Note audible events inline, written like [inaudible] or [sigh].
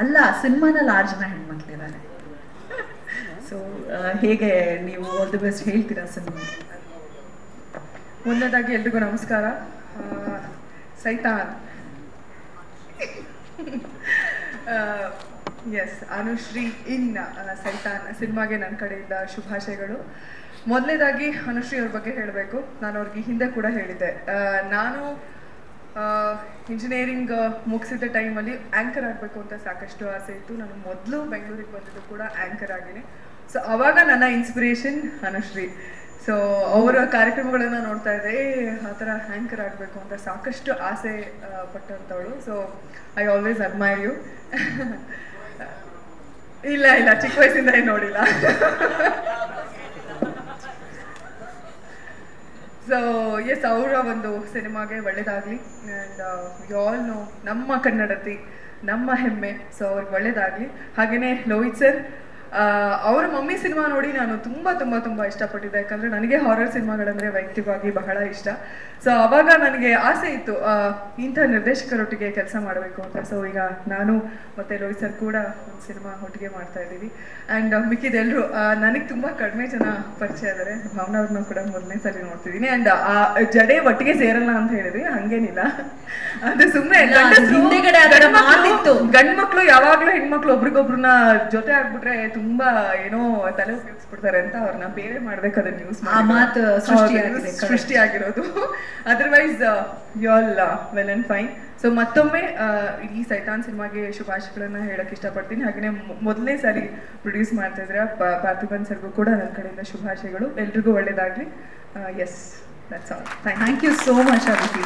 ಅಲ್ಲ, ಸಿನಿಮಾನ ಲಾರ್ಜ್ ಜನ ಹೆಣ್ಮಕ್ಳಿದ್ದಾರೆ. ಸೊ ಹೇಗೆ ನೀವು ಆಲ್ ದಿ ಬೆಸ್ಟ್ ಹೇಳ್ತೀರಾ ಸಿನಿಮಾ? ಮೊದಲನೇದಾಗಿ ಎಲ್ರಿಗೂ ನಮಸ್ಕಾರ. ಸೈತಾನ್. ಎಸ್ ಅನುಶ್ರೀ ಇನ್ ಸೈತಾನ್ ಸಿನಿಮಾಗೆ ನನ್ನ ಕಡೆಯಿಂದ ಶುಭಾಶಯಗಳು. ಮೊದಲನೇದಾಗಿ ಅನುಶ್ರೀ ಅವ್ರ ಬಗ್ಗೆ ಹೇಳಬೇಕು. ನಾನು ಅವ್ರಿಗೆ ಹಿಂದೆ ಕೂಡ ಹೇಳಿದ್ದೆ. ನಾನು ಇಂಜಿನಿಯರಿಂಗ್ ಮುಗಿಸಿದ ಟೈಮಲ್ಲಿ ಆ್ಯಂಕರ್ ಆಗಬೇಕು ಅಂತ ಸಾಕಷ್ಟು ಆಸೆ ಇತ್ತು. ನಾನು ಮೊದಲು ಬೆಂಗಳೂರಿಗೆ ಬಂದಿದ್ದು ಕೂಡ ಆ್ಯಂಕರ್ ಆಗಿನಿ. ಸೊ ಅವಾಗ ನನ್ನ ಇನ್ಸ್ಪಿರೇಷನ್ ಅನುಶ್ರೀ. ಸೊ ಅವರ ಕಾರ್ಯಕ್ರಮಗಳನ್ನು ನೋಡ್ತಾ ಇದ್ದೆ. ಆ ಥರ ಆ್ಯಂಕರ್ ಆಗಬೇಕು ಅಂತ ಸಾಕಷ್ಟು ಆಸೆ ಪಟ್ಟಂಥವಳು so I always admire you ಇಲ್ಲ ಇಲ್ಲ, ಚಿಕ್ಕ ವಯಸ್ಸಿಂದ ನೋಡಿಲ್ಲ. [laughs] ಸೊ ಎಸ್ ಅವರ ಒಂದು ಸಿನಿಮಾಗೆ ಒಳ್ಳೇದಾಗಲಿ. ಆ್ಯಂಡ್ ಯು ಆಲ್ ನೋ ನಮ್ಮ ಕನ್ನಡತಿ, ನಮ್ಮ ಹೆಮ್ಮೆ ಸೊ ಅವ್ರಿಗೆ ಒಳ್ಳೇದಾಗಲಿ. ಹಾಗೆಯೇ ಲೋಹಿತ್ ಸರ್ ಅವರ ಮಮ್ಮಿ ಸಿನಿಮಾ ನೋಡಿ ನಾನು ತುಂಬ ತುಂಬ ತುಂಬ ಇಷ್ಟಪಟ್ಟಿದ್ದೆ. ಯಾಕಂದರೆ ನನಗೆ ಹಾರರ್ ಸಿನಿಮಾಗಳಂದರೆ ವೈಯಕ್ತಿಕವಾಗಿ ಬಹಳ ಇಷ್ಟ. ಸೊ ಅವಾಗ ನನಗೆ ಆಸೆ ಇತ್ತು ಆ, ಇಂಥ ನಿರ್ದೇಶಕರೊಟ್ಟಿಗೆ ಕೆಲಸ ಮಾಡಬೇಕು ಅಂತ. ಸೊ ಈಗ ನಾನು ಮತ್ತು ರೋಹಿತ್ ಸರ್ ಕೂಡ ಒಂದು ಸಿನಿಮಾ ಒಟ್ಟಿಗೆ ಮಾಡ್ತಾ ಇದ್ದೀವಿ. ಆ್ಯಂಡ್ ಮಿಕ್ಕಿದೆಲ್ಲರೂ ನನಗೆ ತುಂಬ ಕಡಿಮೆ ಜನ ಪರಿಚಯ ಇದ್ದಾರೆ ಭಾವನಾ ಅವ್ರನ್ನ ಕೂಡ ಮೊದಲನೇ ಸಲ ನೋಡ್ತಿದ್ದೀನಿ ಆ್ಯಂಡ್ ಆ ಜಡೆ ಒಟ್ಟಿಗೆ ಸೇರಲ್ಲ ಅಂತ ಹೇಳಿದ್ವಿ. ಹಂಗೇನಿಲ್ಲ. ಅದು ಸುಮ್ಮನೆ ಮಕ್ಕಳು. ಗಂಡ್ ಮಕ್ಳು ಯಾವಾಗ್ಲೂ ಹೆಣ್ಮಕ್ಳು ಒಬ್ರಿಗೊಬ್ರನ್ನ ಜೊತೆ ಆಗ್ಬಿಟ್ರೆ ತುಂಬಾ ಏನೋ ತಲೆ ಉಪಯೋಗಿಸ್ಬಿಡ್ತಾರೆ ಅಂತ ಅವ್ರನ್ನ ಬೇರೆ ಮಾಡ್ಬೇಕು ಅದನ್ನ ಯೂಸ್ ಮಾತು ಸೃಷ್ಟಿ. ಸೃಷ್ಟಿಯಾಗಿರೋದು. Otherwise you all well and fine so ಮತ್ತೊಮ್ಮೆ ಈ ಸೈತಾನ್ ಸಿನಿಮಾಗೆ ಶುಭಾಶಯಗಳನ್ನ ಹೇಳಕ್ ಇಷ್ಟಪಡ್ತೀನಿ. ಹಾಗೆಯೇ ಮೊದಲನೇ ಸಾರಿ ಪ್ರೊಡ್ಯೂಸ್ ಮಾಡ್ತಾ ಇದ್ರೆ ಪಾರ್ಥಿಬನ್ ಸರ್ಗೂ ಕೂಡ ನನ್ನ ಕಡೆಯಿಂದ ಶುಭಾಶಯಗಳು. ಎಲ್ರಿಗೂ ಒಳ್ಳೇದಾಗ್ಲಿ. Yes that's all thank thank you so much Aditi